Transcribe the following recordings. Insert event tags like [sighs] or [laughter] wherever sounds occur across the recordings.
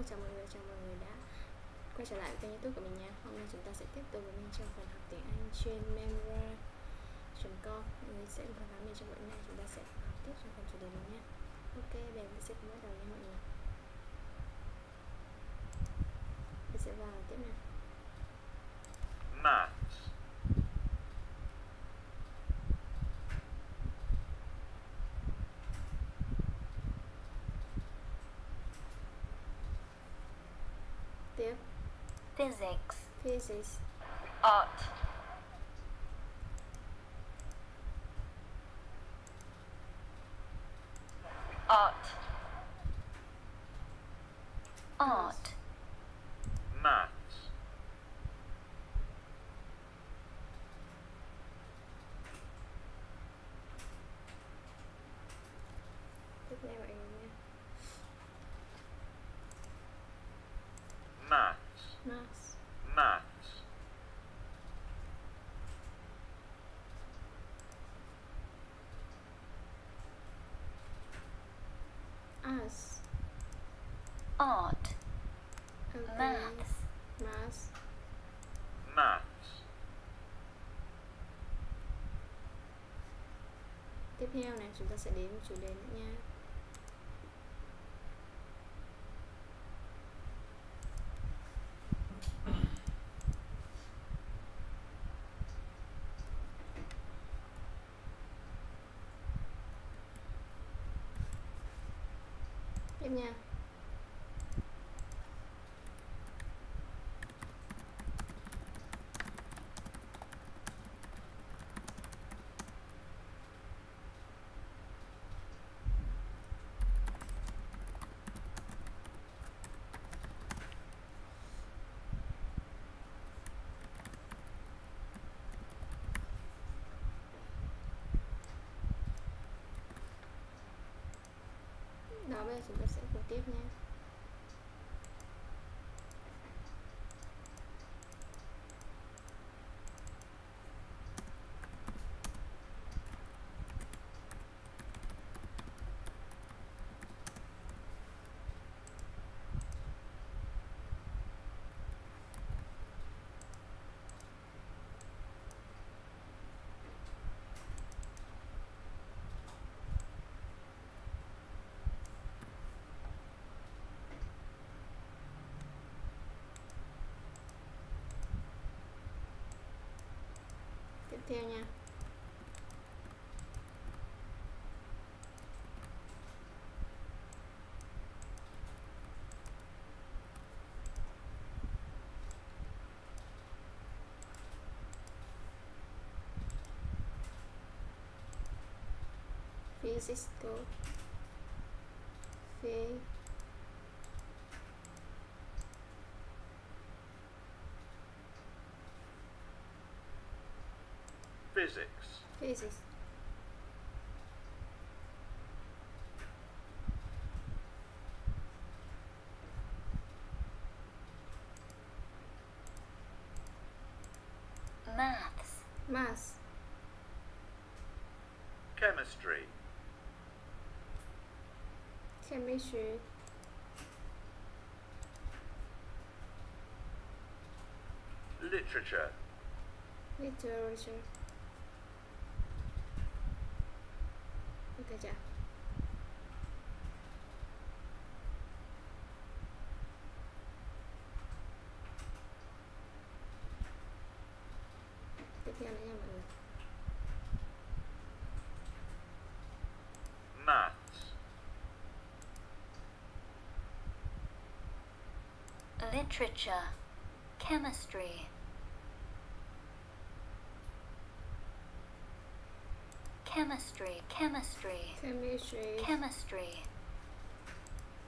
Vâng, chào mọi người, chào mọi người đã quay trở lại kênh youtube của mình nha. Hôm nay chúng ta sẽ tiếp tục với mình trong phần học tiếng Anh trên memra.com Mọi người sẽ khám phá mình trong buổi nay chúng ta sẽ học tiếp trong phần chủ đề này nhé Ok, bây giờ sẽ bắt đầu nha mọi người. Mình sẽ vào tiếp nào. Mà. Physics, physics, art, art, okay. maths, Maths, Maths. Tiếp theo này chúng ta sẽ đến chủ đề nữa nha Tiếp nha đó bây giờ chúng ta sẽ cùng tiếp nha. Tiếp theo nha Physical Physics. Physics maths, Maths Chemistry. Chemistry Literature. Literature Ok chưa? Tiếp theo nữa nha mọi người Maths. literature, chemistry, chemistry, chemistry, Chemistry. chemistry,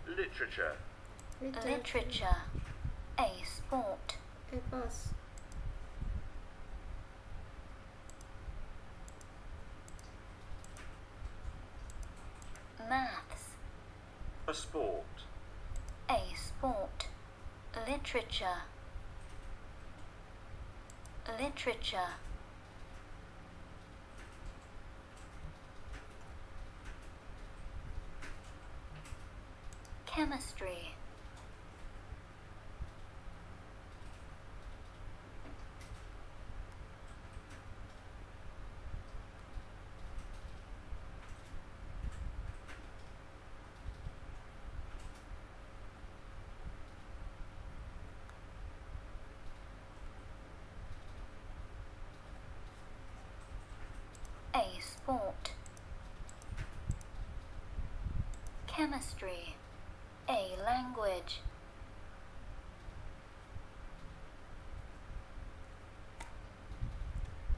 Literature. literature, a sport, Apples maths, A sport. a sport, literature, literature, chemistry. A sport. Chemistry. A language.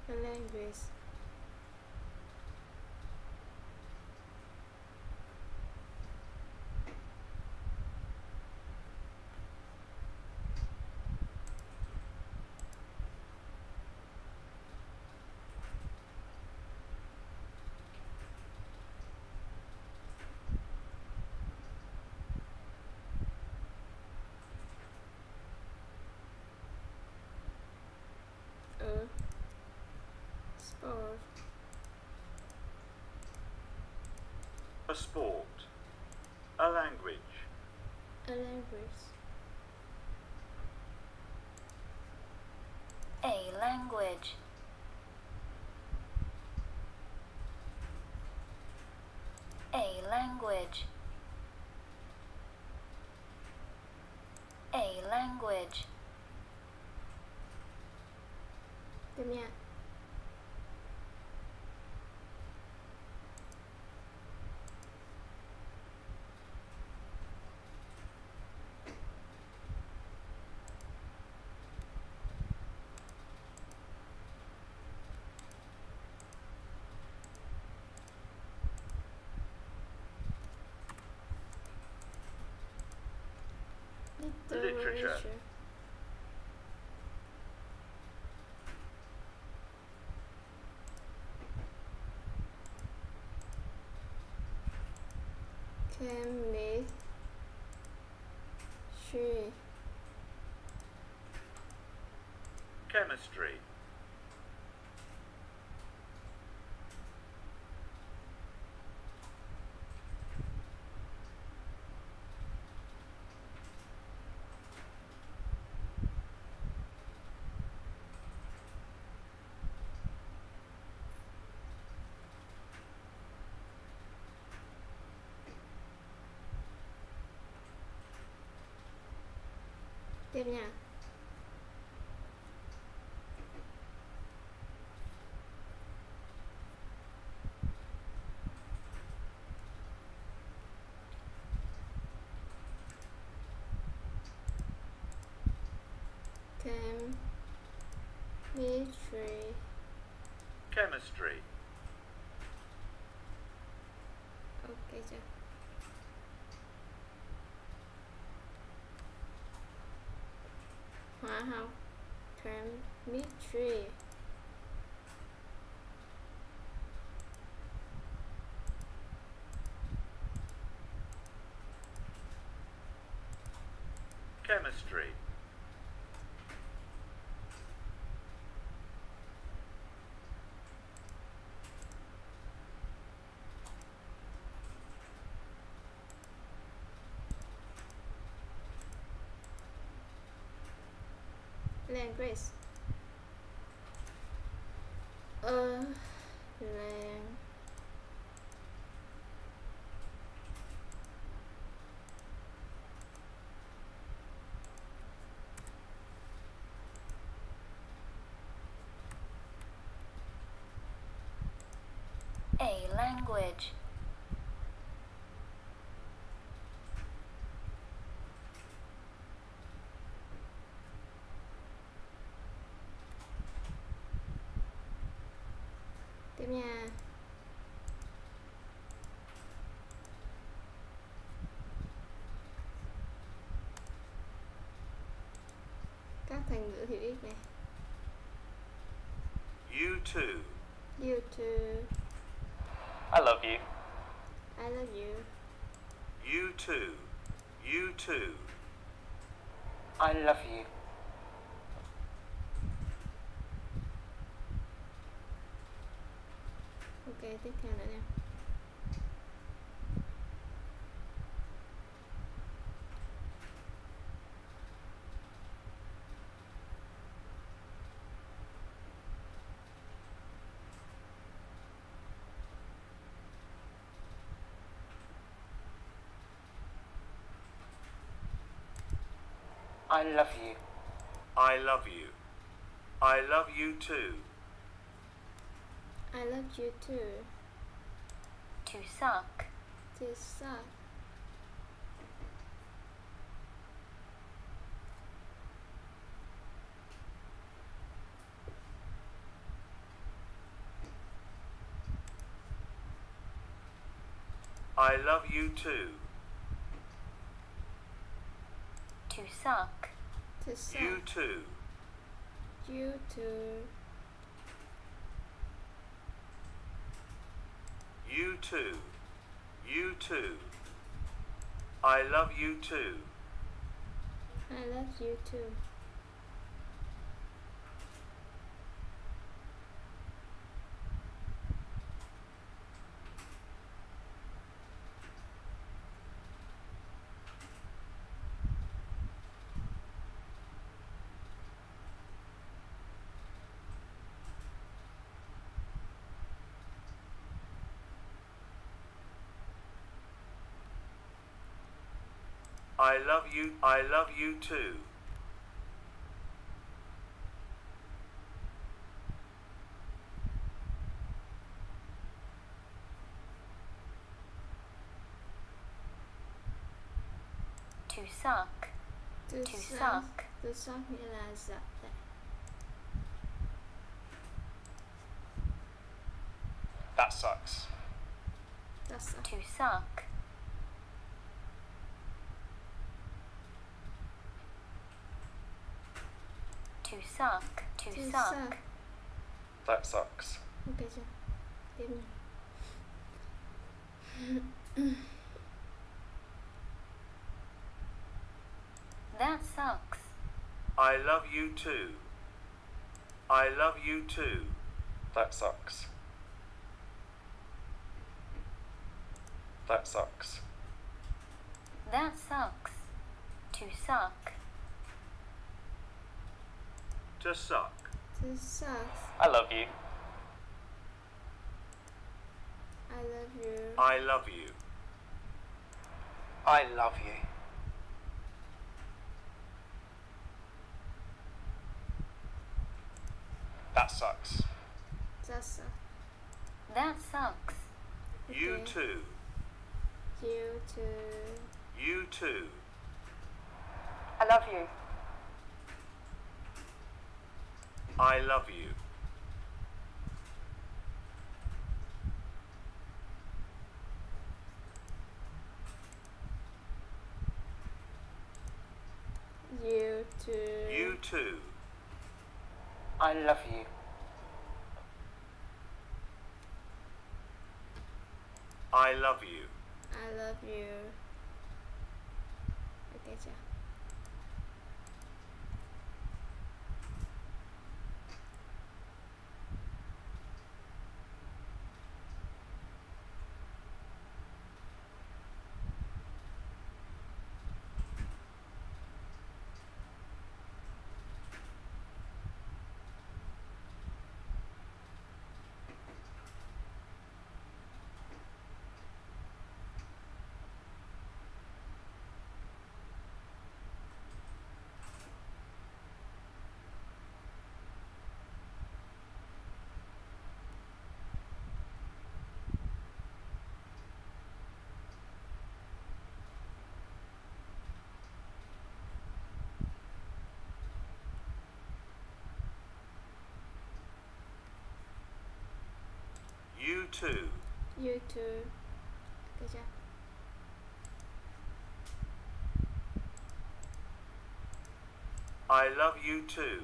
A language. A sport. A sport. A language. A language. A language. A language. A language. Tiếp nha. Literature. Chemistry. Chemistry. Chemistry. A lang A language. Thành ngữ hữu ích này. You too. You too. I love you. I love you. You too. You too. I love you. Ok, tiếp theo nữa nè. I love you. I love you. I love you too. I love you too. To suck. to suck I love you too. To suck. To too. you too You too. You too. I love you too. I love you too I love you. I love you too. To suck. to, To suck suck. to suck nghĩa là giật đấy That sucks. to suck To suck. To suck. To to suck. suck That sucks. ok chưa That sucks. I love you too. I love you too. That sucks. That sucks. That sucks. To suck. To suck. to suck I love you. I love you I love you. I love you. That sucks. to suck That sucks. You Okay. too. you too You too. I love you. I love you. you too You too. I love you. I love you. I love you ok chưa You too. you too ok chưa I love you too.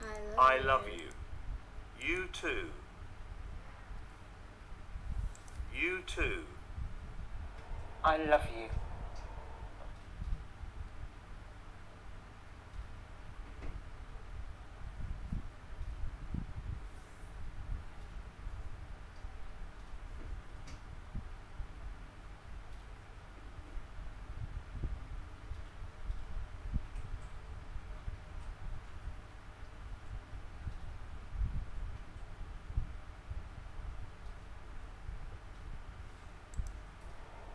I love I love you. You too. You too. I love you.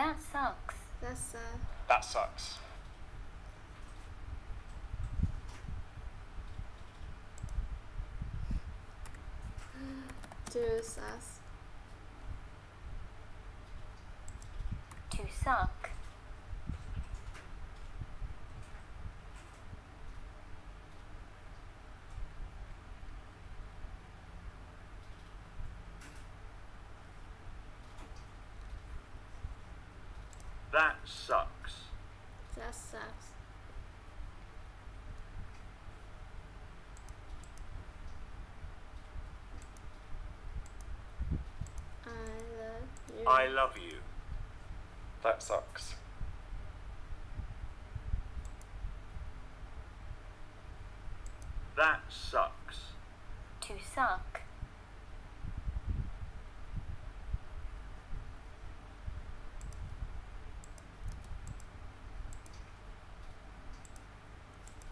That sucks. That's uh, That sucks. to sus. [sighs] To suck. That sucks. That sucks. I love you. I love you. That sucks. That sucks. To suck.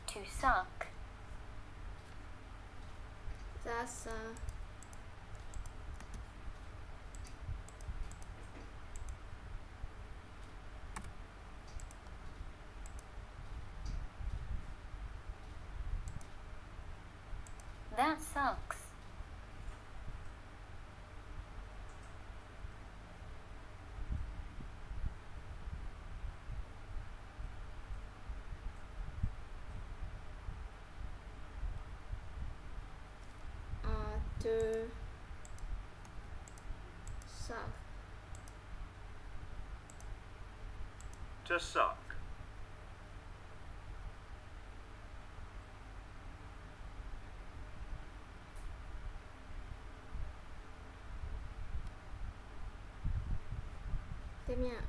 To suck. That's uh, That sucks. uh, to suck. To suck. Tiếp nha.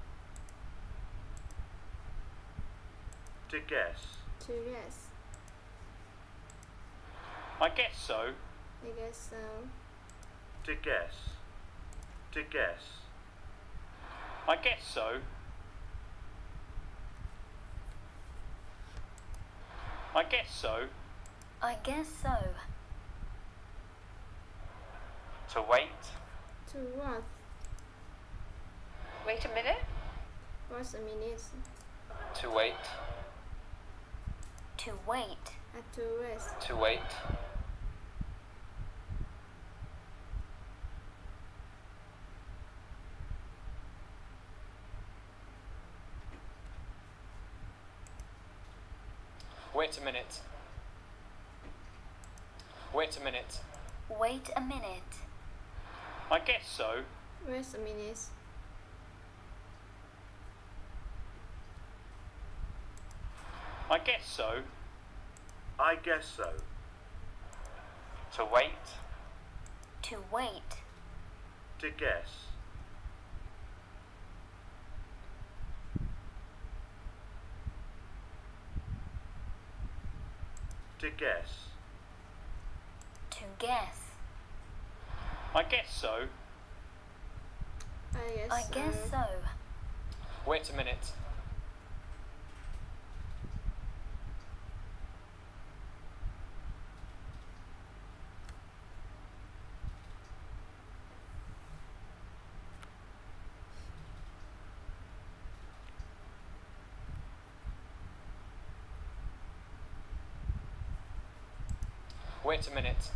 To guess. To guess. I guess so. I guess so. To guess. To guess. I guess so. I guess so. I guess so. To wait. To what? Wait a minute. What's a minute? To wait. To wait. Uh, to rest. To wait. Wait a minute. Wait a minute. Wait a minute. I guess so. Rest a minute. I guess so. I guess so. To wait. To wait. To guess. To guess. To guess. I guess so. I guess I guess so. Wait a minute. Wait a minute.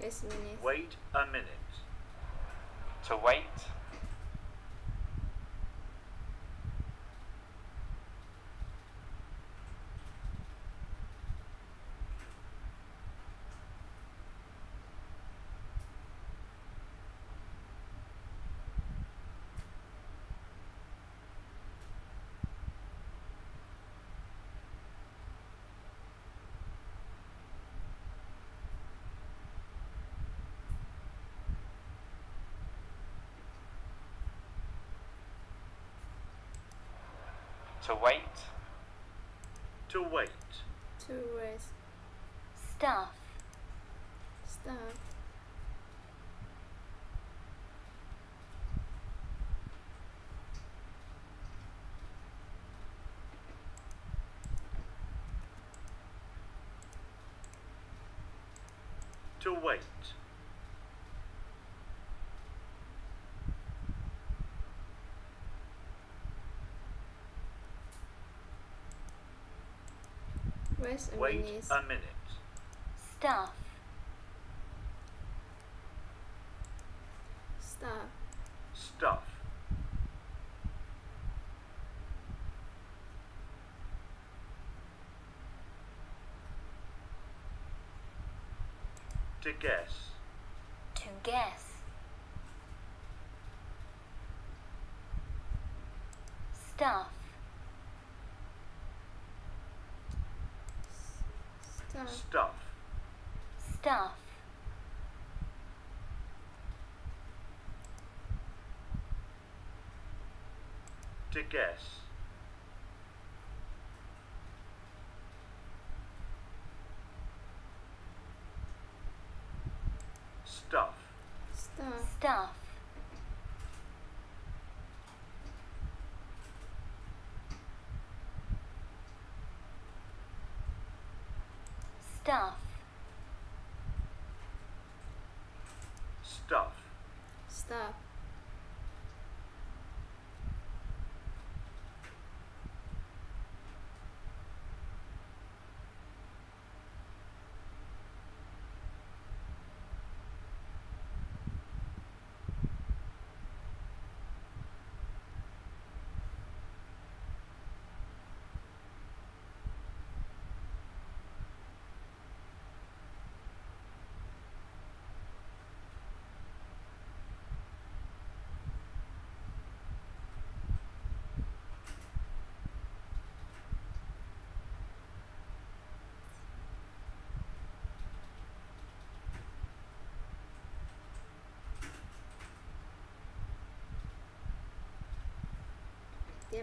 Rest a minute. Wait a minute. To wait. To wait. To wait. To rest. Stuff. Stop. To wait. Where's a Wait minute? a minute. Stuff. Stuff. Stuff. To guess. To guess. Stuff. Stuff. Stuff. To guess. Stuff. Stop. Stuff. Stuff. Stuff. Stop. Này.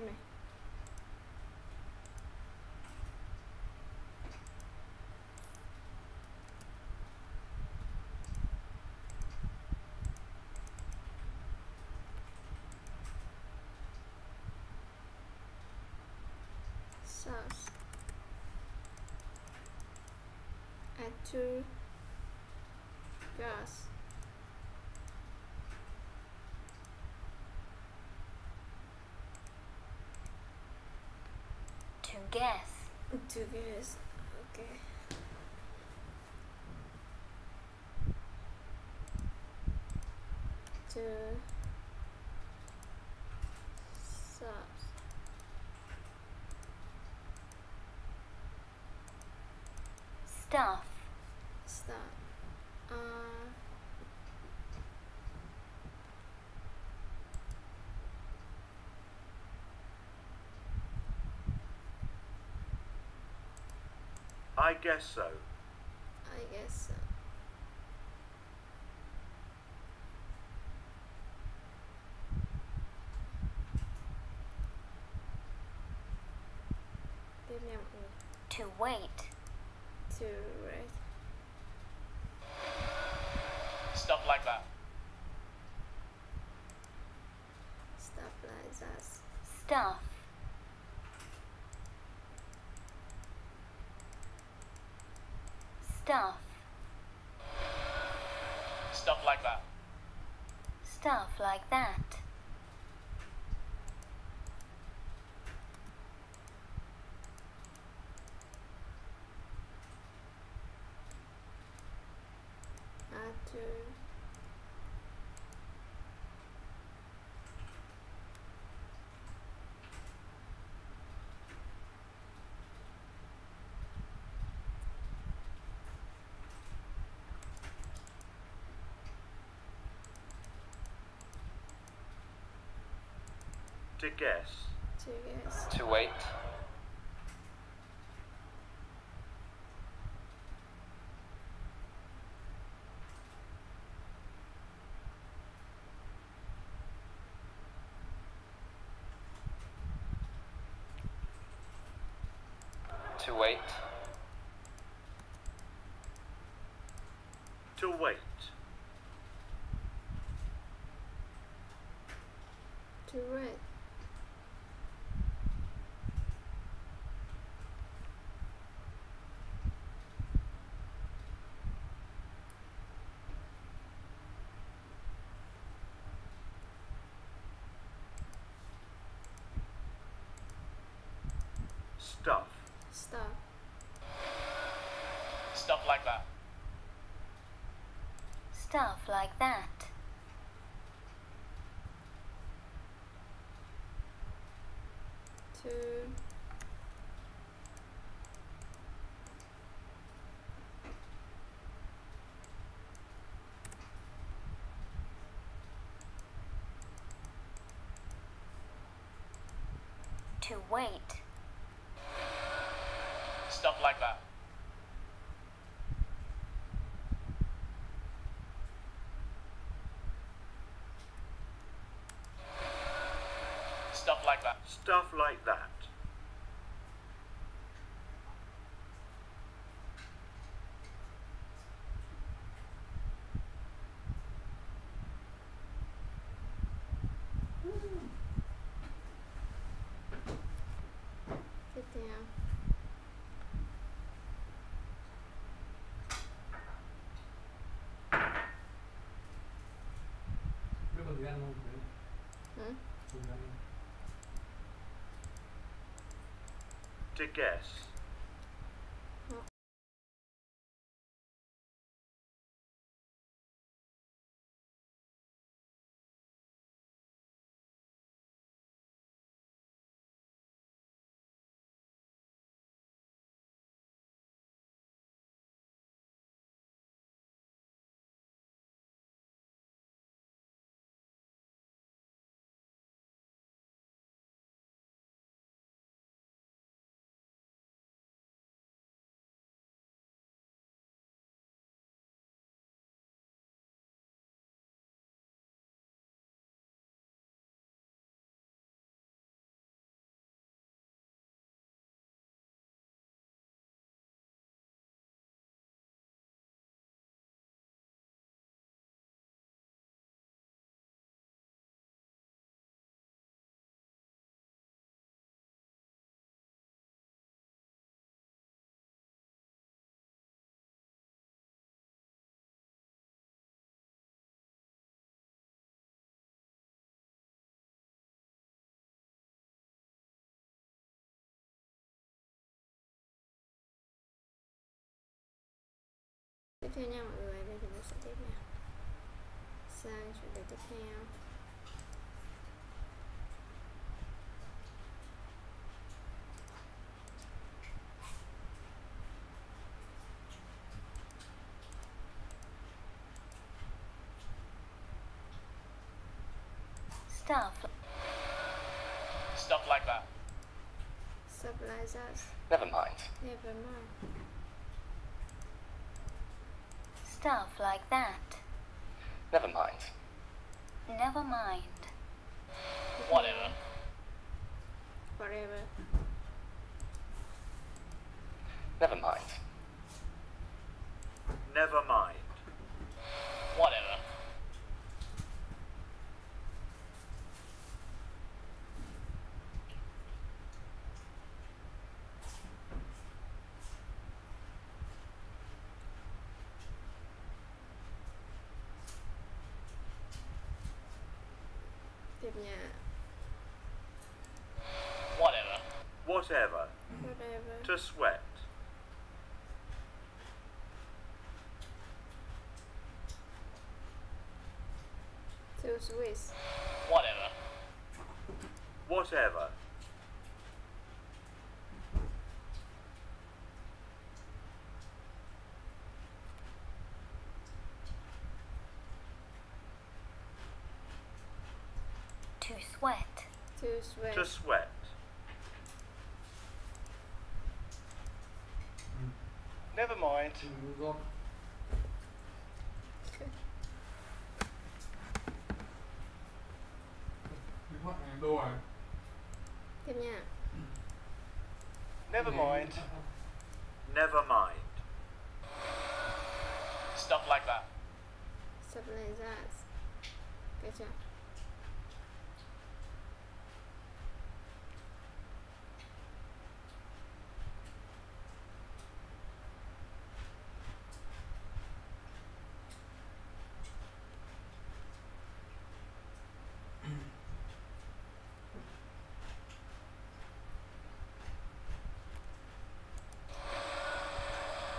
Sauce. Add two gas. To guess. Two gas. Okay. Two sauce. Stuff. Stop. Uh, I guess so. I guess so. Tiếp nha mọi người. To wait. To right. Stuff like that. Stuff like that. Stuff. Stuff. Stuff like that. Stuff like that. Add to To guess. to guess. To wait. To wait. To To wait. To wait. Stuff. Stop. Stuff like that. Stuff like that. To To wait. Stuff like that. Stuff like that. Stuff like that. Guess. Tiếp theo nha mọi người đây thì nó sẽ tiếp nha sang chủ đề tiếp theo Stuff. Stuff like that. stabilizers Never mind. never mind Stuff like that. Never mind. Never mind. Whatever. whatever Never mind. Never mind. Whatever. tiếp nha Whatever. Whatever. whatever To sweat. to Swiss Whatever. Whatever. To sweat. to sweat To sweat. Never mind. Ừ, rót. Cái mắt này đồ à? tiếp nha Never mind. Never mind. Stuff like that. Stuff like that cái chưa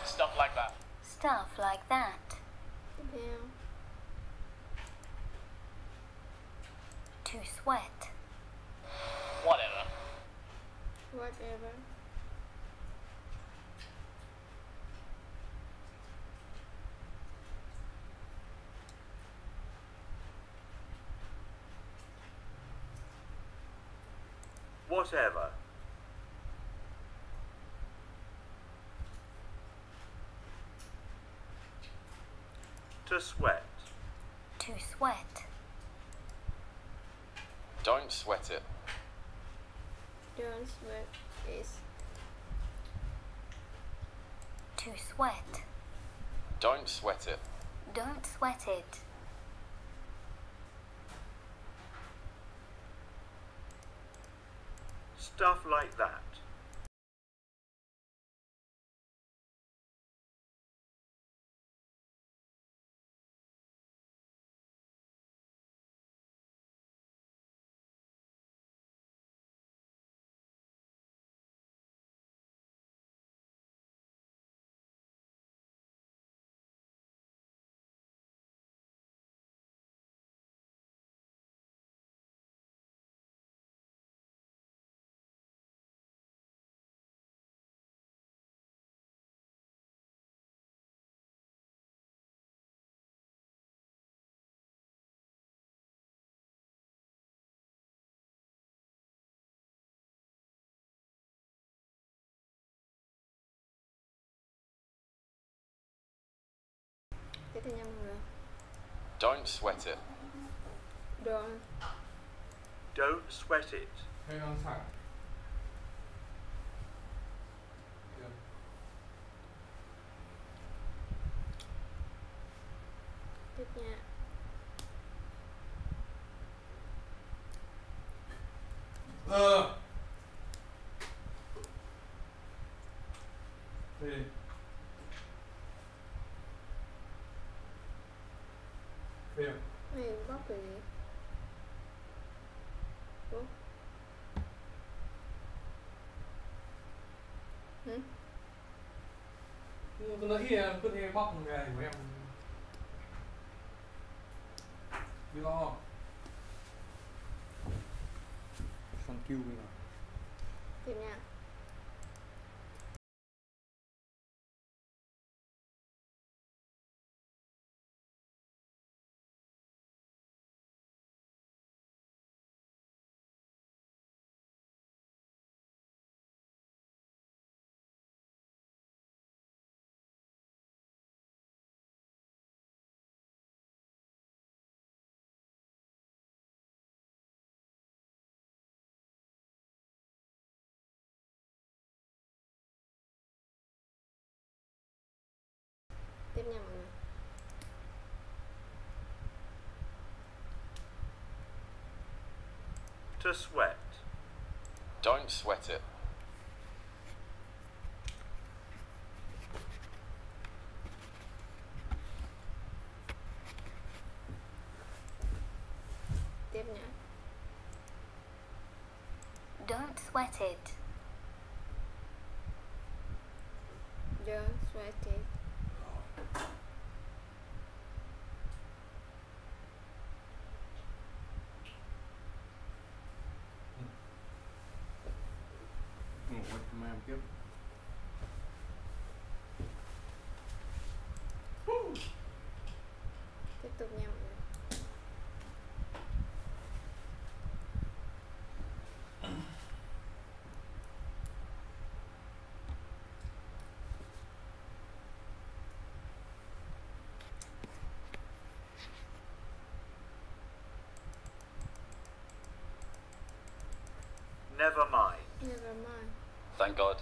Stuff like that. Stuff like that. tiếp theo To sweat. Whatever. whatever Whatever. To sweat. To sweat. Don't sweat it. don't sweat is To sweat. Don't sweat it. Don't sweat it. Stuff like that. Tiếp theo nha mọi Don't sweat it. don't Don't sweat it. hay đang xả Được. tiếp nha ờ cứ nãy cứ thế bóc người của em. Biết không thank you bây giờ. Tìm nào tiếp nha mọi To sweat. Don't sweat it. tiếp Don't sweat it. don't sweat it tiếp tục nha Never mind. never mind thank God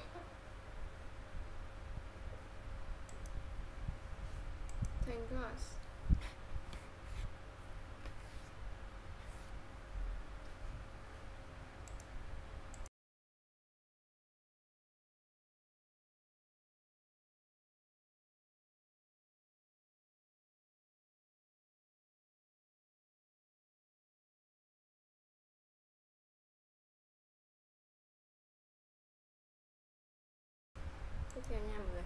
theo nha mọi người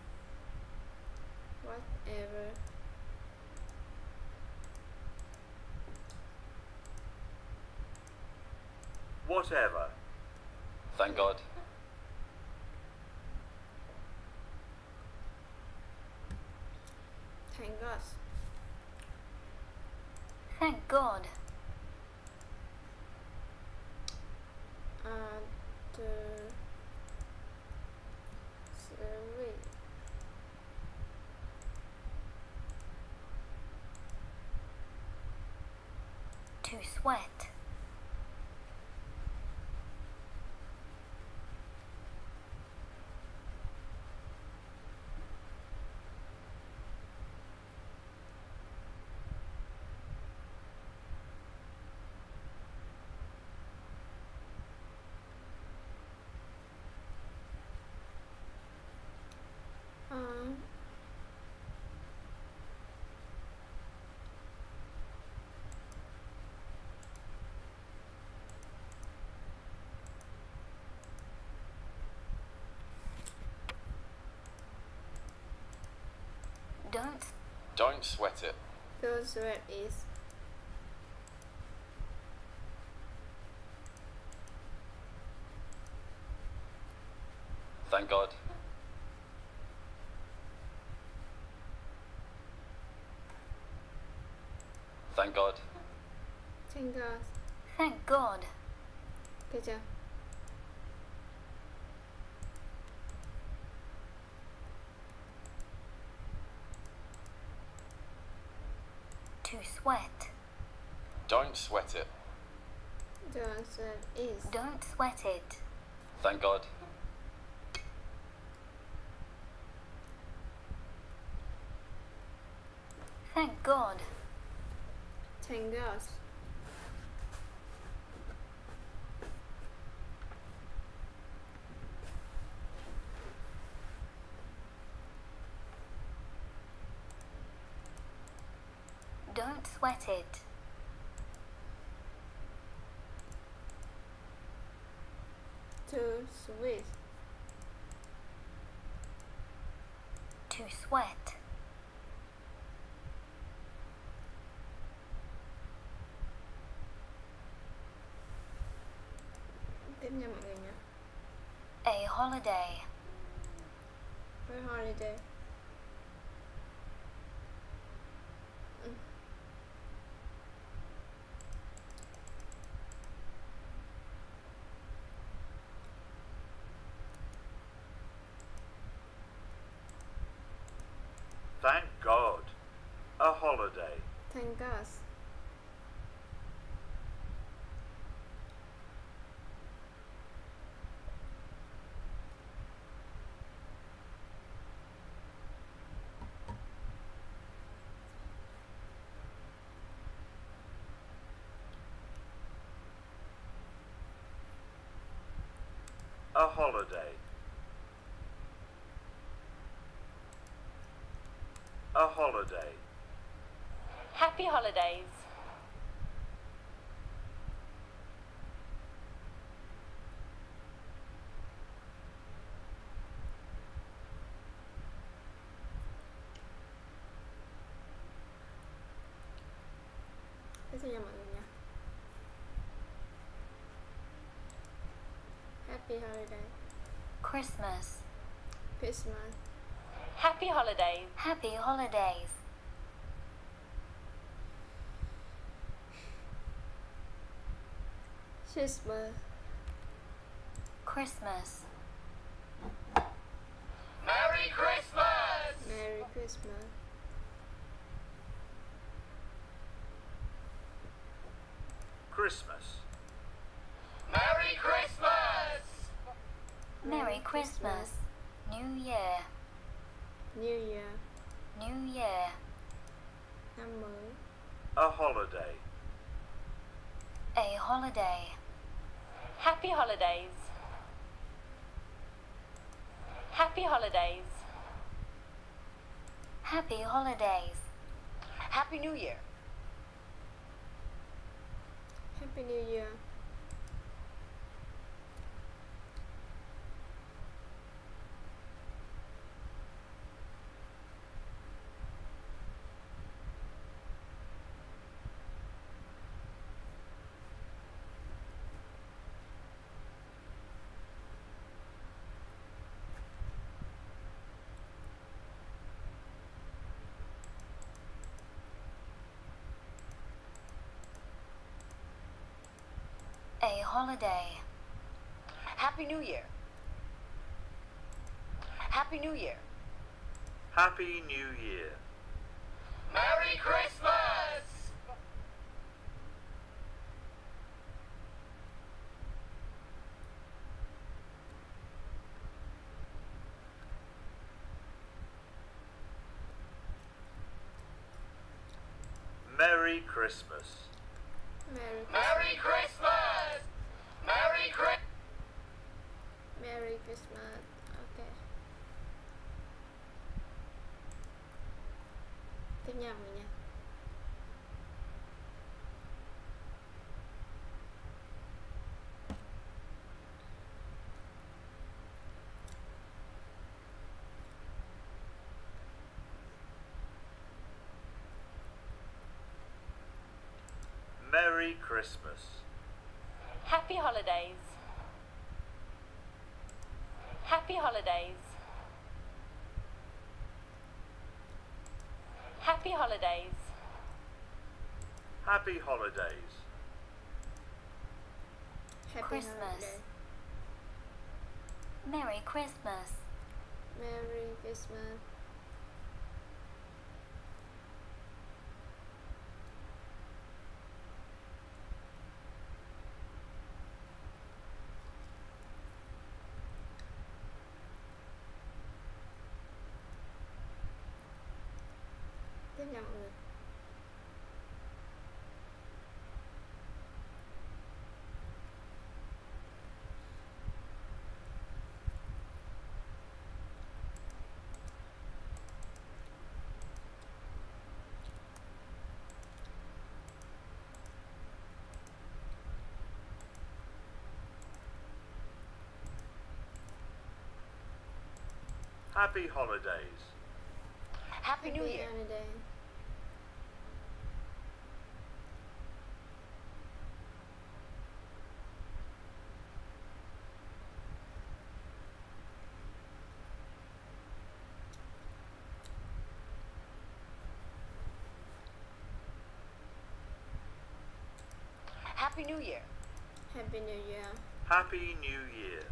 whatever Whatever. Thank God. thank God Thank God. uh, the sweet To sweat. uh, Don't Don't sweat it. the sweat is Thank God. Thank God. thank God thank God. được chưa To sweat. Don't sweat it. the sweat is Don't sweat it. Thank God. Thank God. thank God Sweat it. to sweat. tiếp nha mọi người nhé A holiday. với holiday Ừ. Thank God. A holiday. thank God A holiday. A holiday. Happy holidays. tiếp theo nha mọi happy holiday Christmas. Christmas Happy holidays. Happy holidays. Christmas Christmas. Merry Christmas! Merry Christmas Christmas. Merry Christmas! Merry Christmas. New Year. New Year New Year. năm mới A holiday. A holiday. Happy holidays. Happy holidays. Happy holidays. Happy New Year. Happy New Year holiday. Happy New Year. Happy New Year. Happy New Year. Merry Christmas! Merry Christmas. Merry Merry Christmas! Merry Christmas! Merry Christmas. Ok. Tiếp nha mọi người nha. Merry Christmas. Happy holidays. Happy holidays. Happy holidays. Happy holidays. Happy Christmas. holiday. Merry Christmas. Merry Christmas. Tiếp nha mọi người. Happy holidays. Happy New Year. holiday. Happy New Year. Happy New Year. Happy New Year.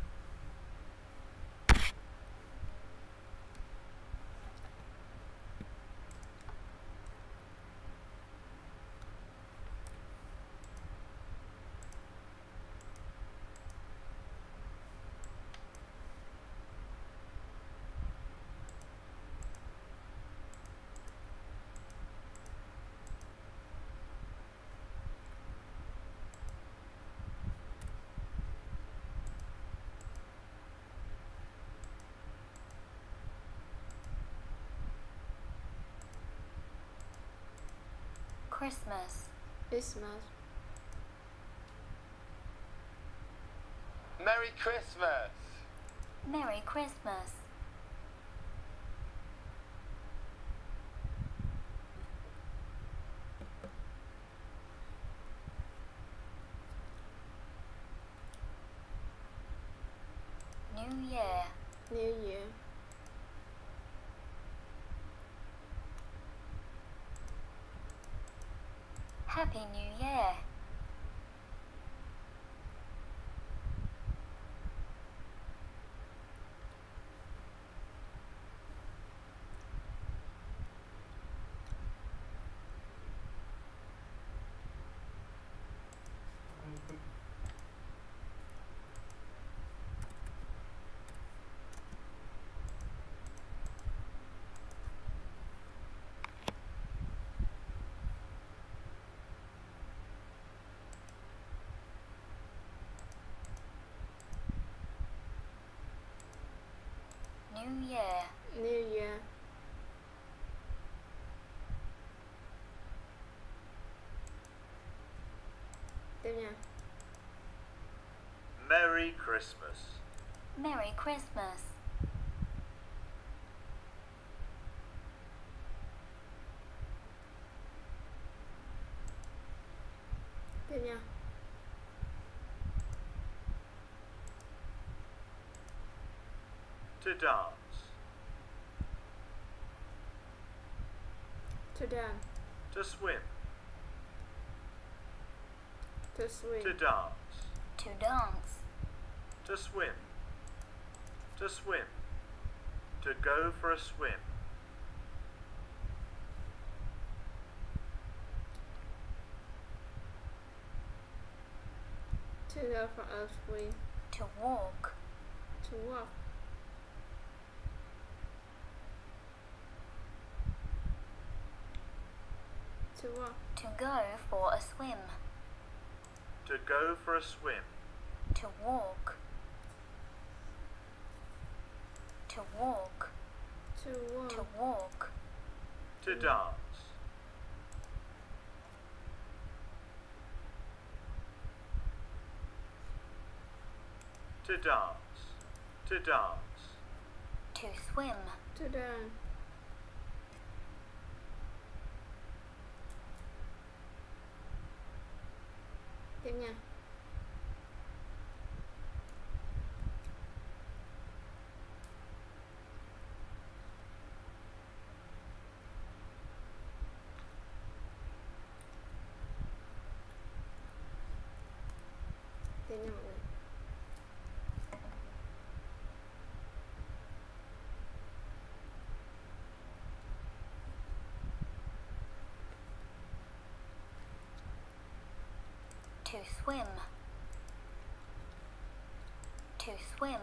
Christmas. Christmas. Merry Christmas! Merry Christmas. New Year. New Year. Happy New Year. New Year. New Year. Tiếp nha. Merry Christmas. Merry Christmas. Tiếp nha. To dance. To dance. To swim. To swim. To dance. To To dance. To swim. To swim. To go for a swim. To go for a swim. To walk. To walk. To walk. To go for a swim. To go for a swim. To walk. To walk. To walk. To walk. To dance. To dance. To dance. To swim. To dance. Tiếp nha. Tiếp nha mọi người. To swim. To swim.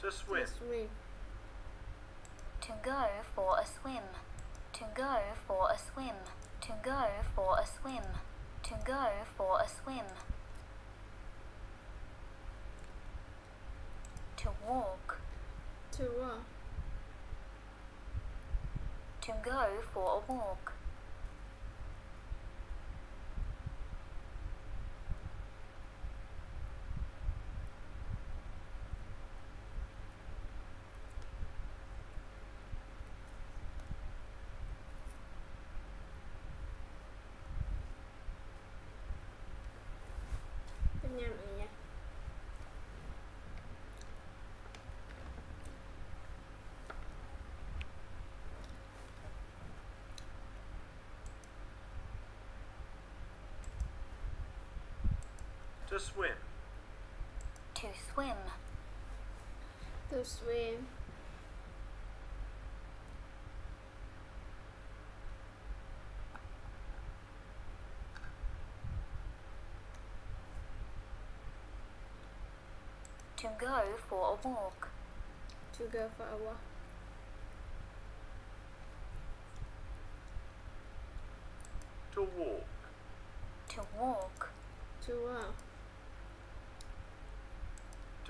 To swim. To swim. To go for a swim. To go for a swim. To go for a swim. To go for a swim. To walk. To walk. To go for a walk. Tiếp nha mọi người nha. To swim. To swim. To swim. To go for a walk. To go for a walk. To walk. To walk. To walk.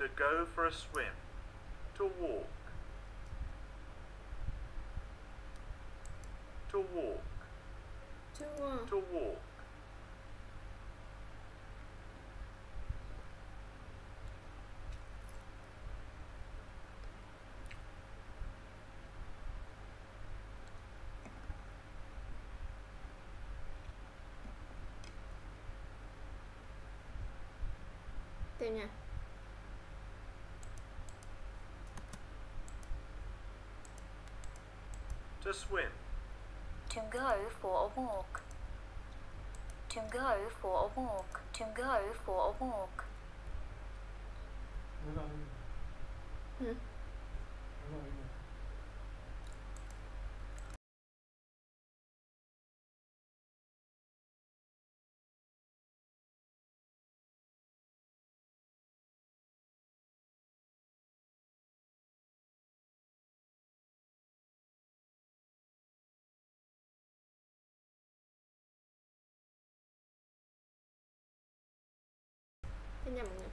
To go for a swim. To walk. To walk. To walk. To walk. Tiếp nha. To swim. To go for a walk. To go for a walk. To go for a walk. Nó Tiếp nha mọi người.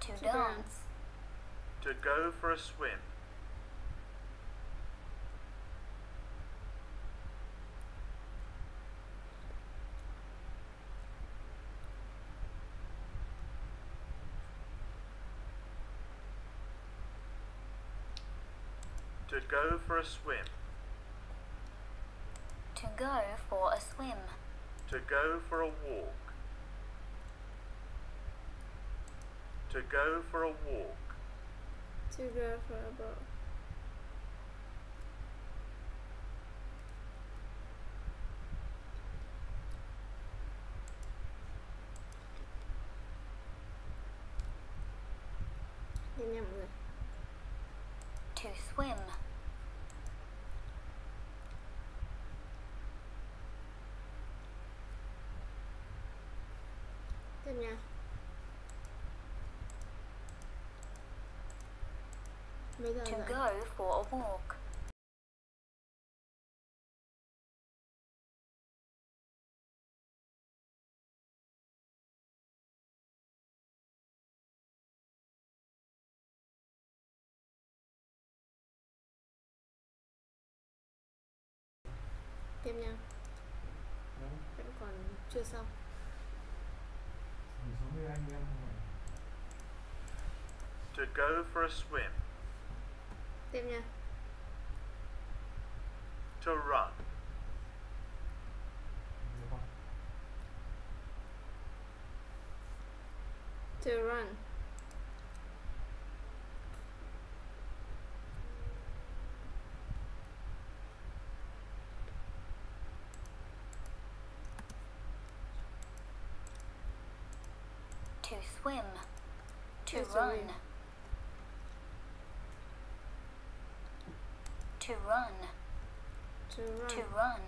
To To dance. To go for a swim. To go for a swim. To go for a swim. To go for a walk. To go for a walk. To go for a walk. Tiếp nha. Bây giờ To là go for a walk. tiếp nha. Vẫn còn chưa xong. To go for a swim. Nha. To run. To run. To swim. To To run. To run. To run. To run.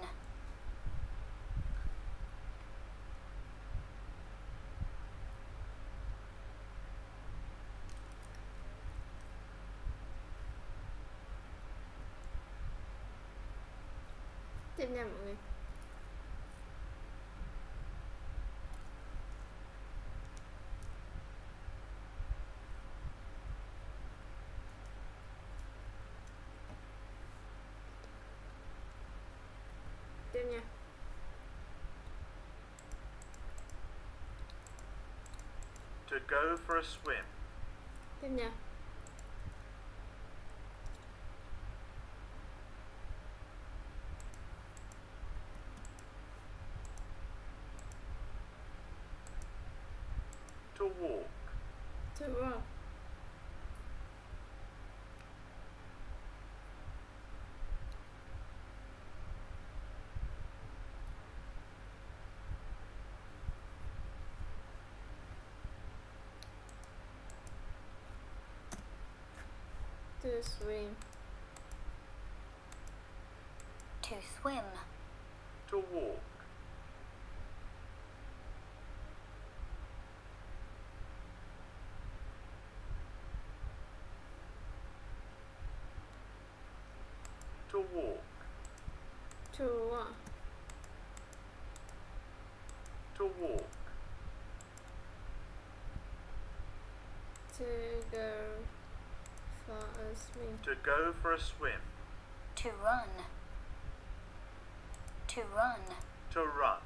Tiếp nha mọi To go for a swim. Nha. To walk. To walk. To swim. To swim. To walk. To walk. To walk. To walk. To go for a swim. To go for a swim. To run. To run. To run.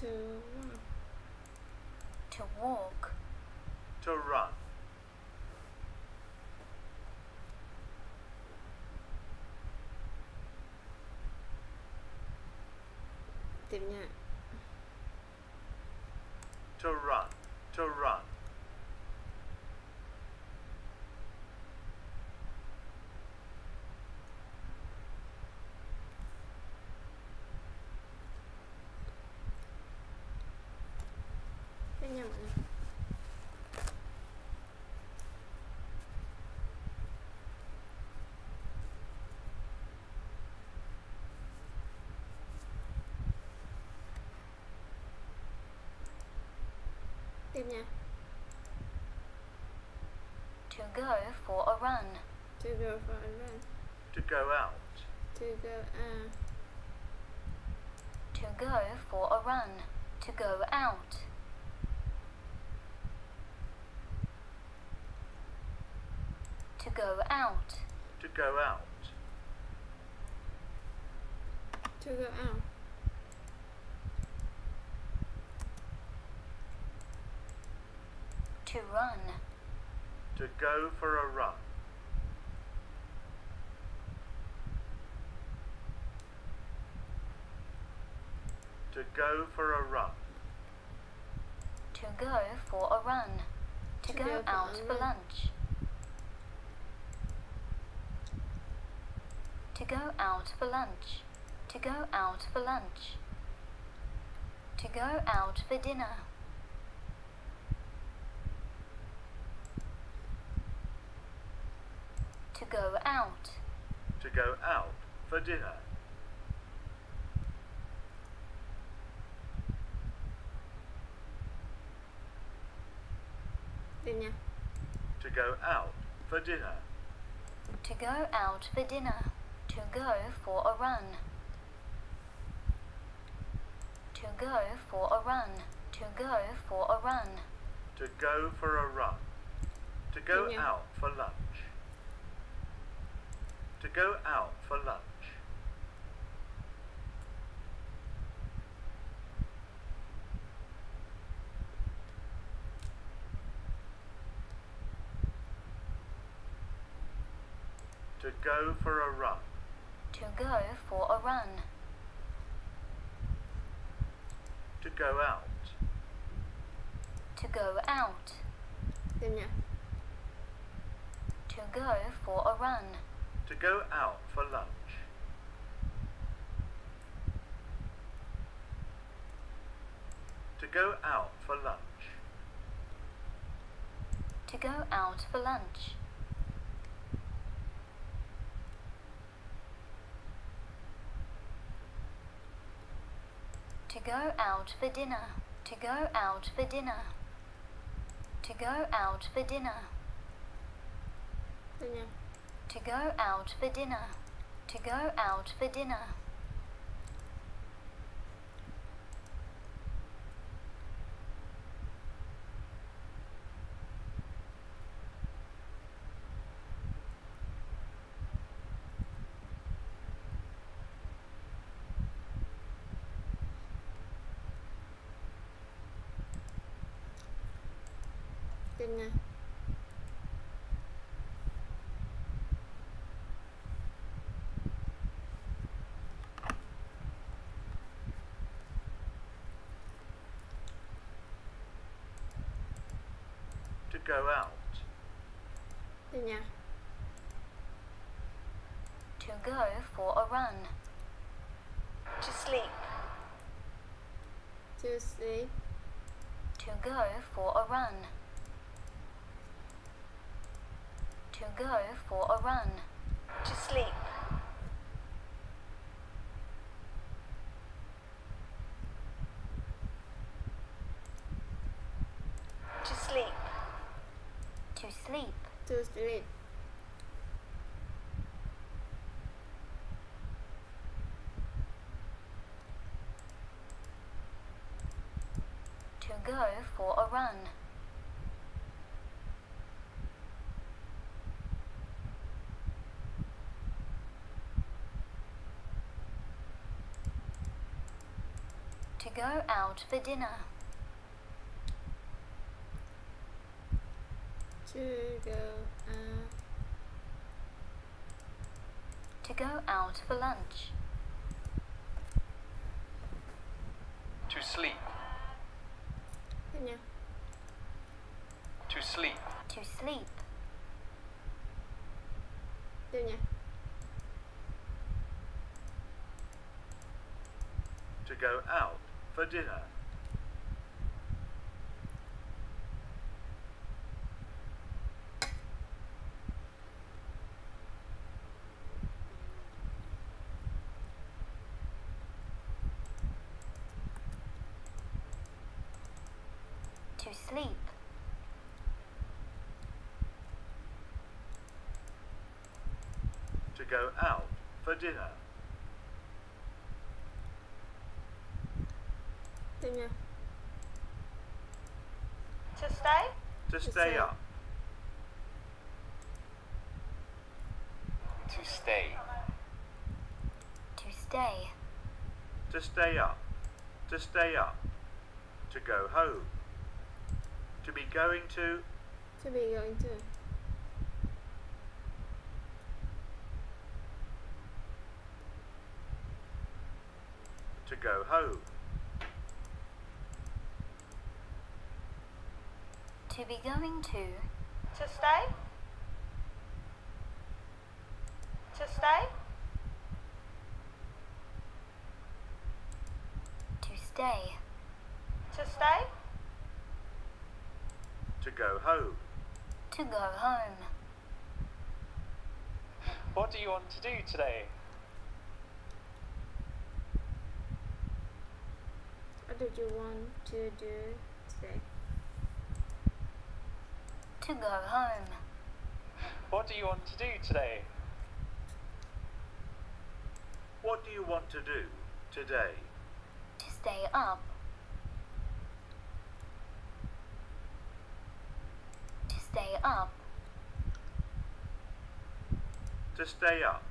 To walk. To walk. To run. Tiếp nha. To run. To run. Tiếp nha mọi người. Tiếp nha. To go for a run. To go for a run. To go out. To go out. To go for a run. To go out. To go out. To go out. To go out. To run. To go for a run. To go for a run. To go for a run. To To go go out a for lunch. To go out for lunch. To go out for lunch. To go out for dinner. To go out. To go out for dinner. Tiếp nha To go out for dinner. To go out for dinner. To go for a run. To go for a run. To go for a run. To go for a run. To go Tiếp out for lunch. To go out for lunch. To go for a run. To go for a run. To go out. To go out. Tiếp nha To go for a run. To go out for lunch. To go out for lunch. To go out for lunch. To go out for dinner. To go out for dinner. To go out for dinner. Tiếp nha To go out for dinner. To go out for dinner. Tiếp nha go out. Tiếp nha To go for a run. To sleep. To sleep To go for a run. To go for a run. To sleep. To sleep. To sleep. To sleep To go for a run. To go out for dinner. To go out To go out for lunch. To sleep. Tiếp nha To sleep. To sleep. Tiếp nha To go out for dinner. To sleep. To go out for dinner. Tiếp nha To stay. To To stay stay. up. To stay. To stay. To stay up. To stay up. To go home. To be going to. To be going to go home. To be going to. To stay? To stay? To stay. To stay? To go home. To go home. What do you want to do today? What do you want to do today? To go home. What do you want to do today? What do you want to do today? To stay up. To stay up. To stay up.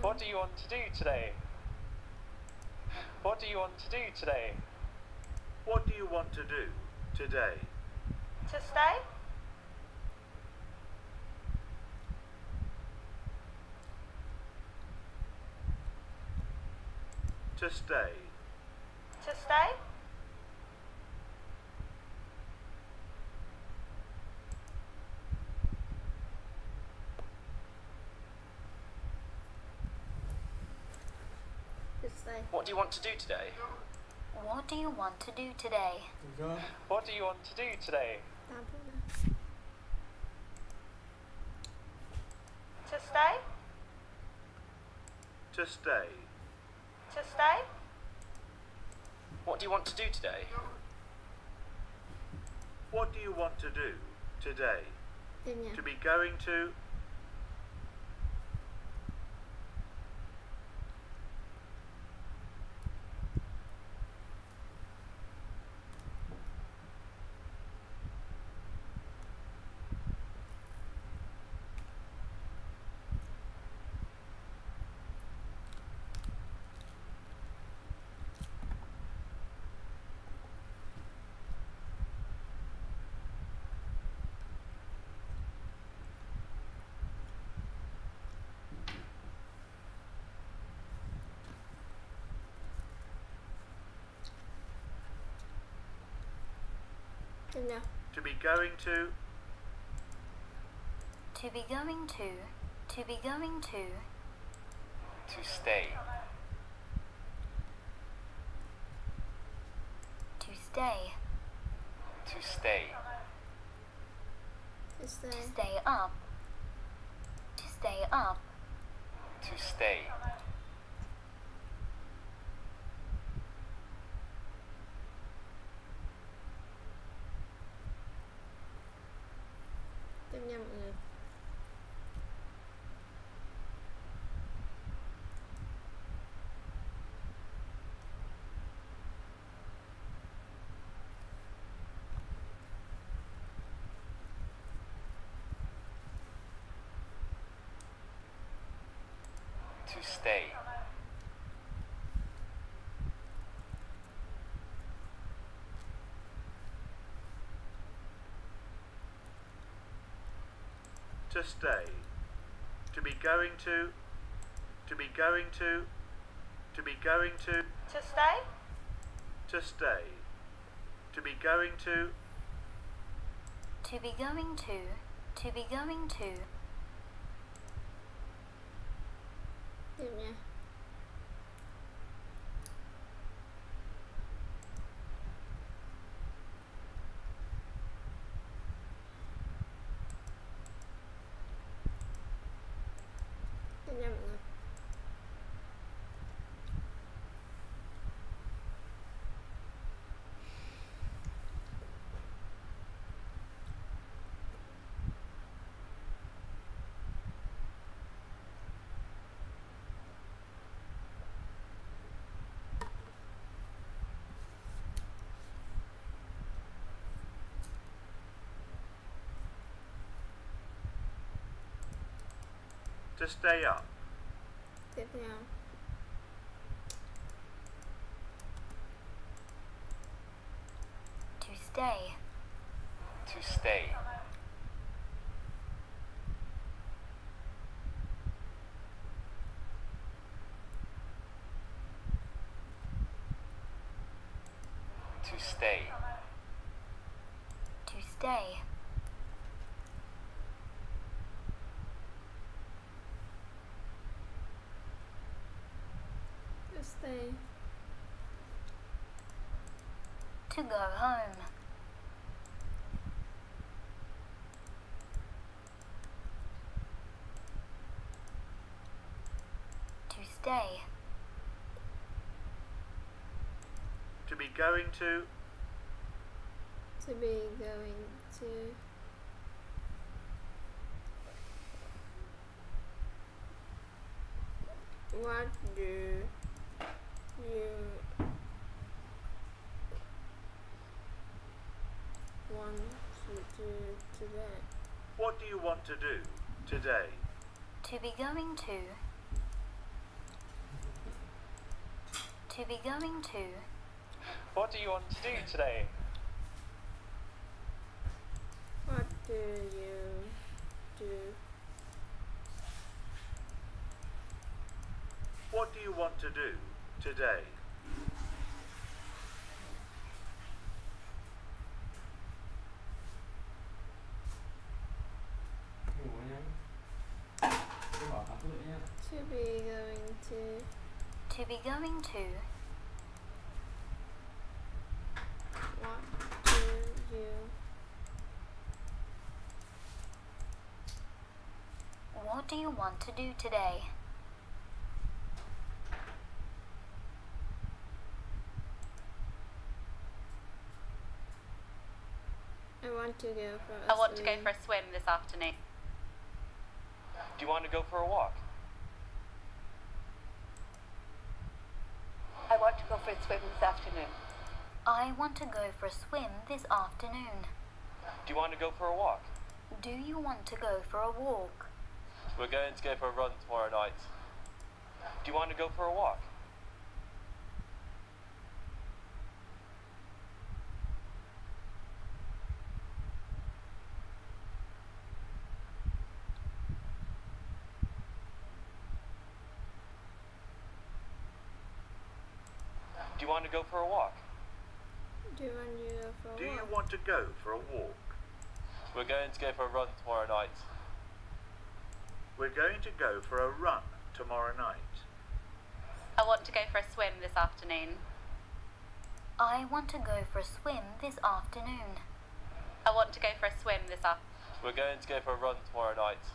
What do you want to do today? What do you want to do today? What do you want to do today? To stay? To stay. To stay? To. What do you want to do today? What do you want to do today? What do you want to do today? 8 phút nữa. To stay? To stay. To stay? What do you want to do today? What do you want to do today? To be going to. Tiếp nha. To be going to. To be going to. To be going to. To stay. To stay. To stay. To stay. To stay up. To stay up. To stay. Tiếp nha mọi người. To stay. To stay. To be going to. To be going to. To be going to. To stay? To stay. To be going to. To be going to. To be going to. Tiếp nha. Tiếp nha mọi người. To stay up. Tiếp theo. To stay. To stay. To stay. To stay. To. To go home. To stay. To be going to. To be going to. What do you want to do today? What do you want to do today? To be going to. To be going to. What do you want to do today? What do you do? What do you want to do today? ngủ nha tôi bảo tám rưỡi nha To be going to. To be going to. What do you What do you want to do today? I want to go for a I want to go for a swim this afternoon. Do you want to go for a walk? I want to go for a swim this afternoon. I want to go for a swim this afternoon. Do you want to go for a walk? Do you want to go for a walk? We're going to go for a run tomorrow night. Do you want to go for a walk? Do you want to go for a walk? Do you want to go for a Do you walk? want to go for a walk? We're going to go for a run tomorrow night. We're going to go for a run tomorrow night. I want to go for a swim this afternoon. I want to go for a swim this afternoon. I want to go for a swim this afternoon. We're going to go for a run tomorrow night.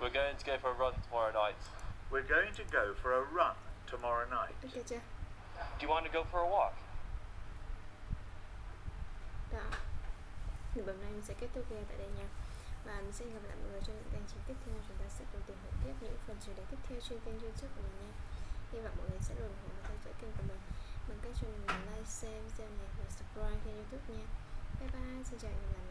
We're going to go for a run tomorrow night. We're going to go for a run tomorrow night. Chưa? Do you want to go for a walk? Đó. Thì bữa nay mình sẽ kết thúc video tại đây nha. Và mình sẽ gặp lại mọi người trong những hành trình tiếp theo. Chúng ta sẽ cùng tìm hiểu tiếp những phần chủ đề tiếp theo trên kênh youtube của mình nha. Hy vọng mọi người sẽ luôn ủng hộ và theo dõi kênh của mình bằng cách cho mình like, share video này và subscribe kênh youtube nha. Bye bye, xin chào và hẹn gặp lại mọi người.